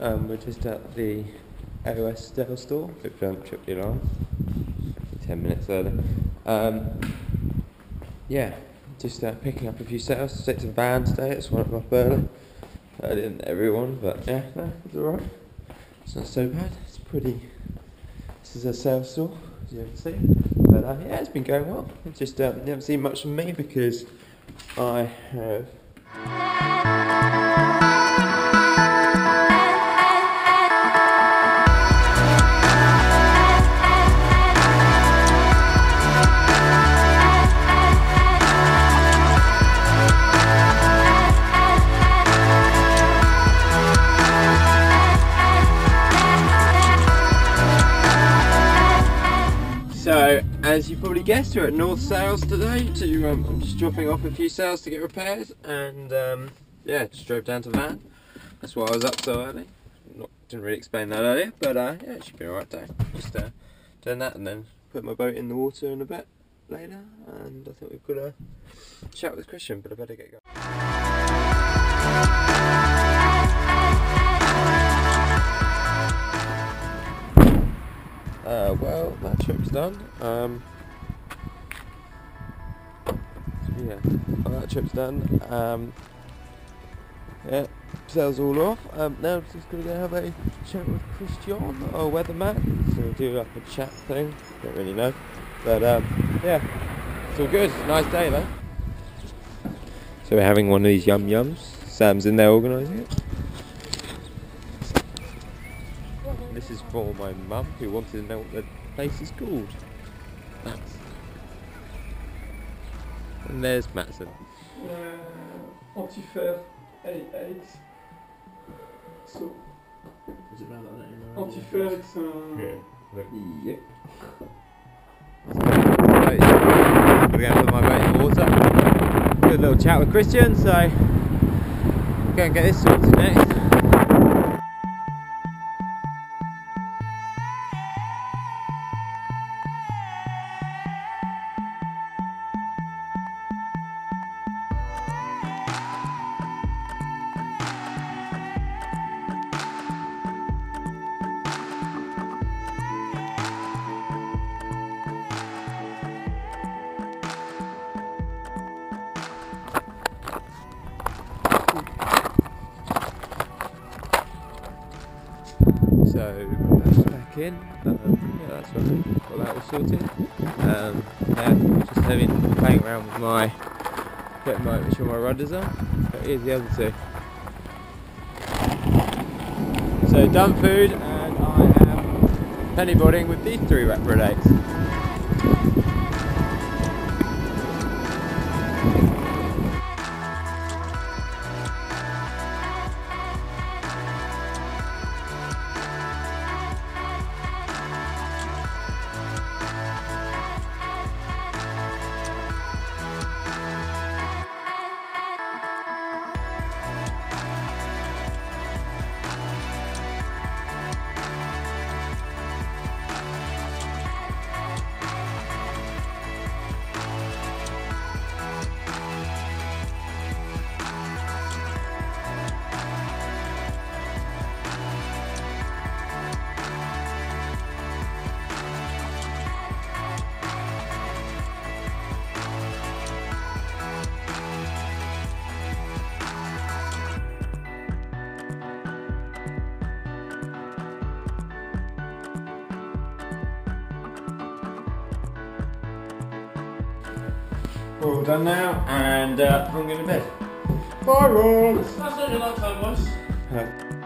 Um, we're just at the AOS Dell store. Haven't tripped your alarm. Ten minutes early. Um, yeah, just uh, picking up a few sails. Set to the van today. It's one o'clock early. I didn't everyone, but yeah, no, it's alright. It's not so bad. It's pretty. This is a sails store, as you can see. But uh, yeah, it's been going well. Just uh, you haven't seen much from me because I have as you probably guessed, we're at North Sails today. To um, I'm just dropping off a few sails to get repaired, and um, yeah, just drove down to Van. That's why I was up so early. Not, didn't really explain that earlier, but uh, yeah, it should be alright day. Just uh, doing that, and then put my boat in the water in a bit later. And I think we've got a chat with Christian, but I better get going. Done. Um, yeah, well, that trip's done. Um, yeah, sails all off. Um, now I'm just gonna go have a chat with Christian, our weatherman. So we'll do like a chat thing. Don't really know, but um, yeah, it's all good. Nice day though. So we're having one of these yum yums. Sam's in there organising it. This is for my mum who wanted to know what the place is called. Mats. And there's Matson. Uh, Antifer A8. So, Is it around like Antifer, it's un. Yep. We're going to put my boat in the water. Good little chat with Christian, so go and get this sorted next. So that's back in. Um, yeah, that's right. Got that all sorted. Um, yeah, just having playing around with my putting my sure my rudders on. But here's the other two. So done food, and I am pennyboarding with these three reprodates. We're all done now, and uh, I'm going to bed. Bye, Ron. That's only like time, boys. Uh,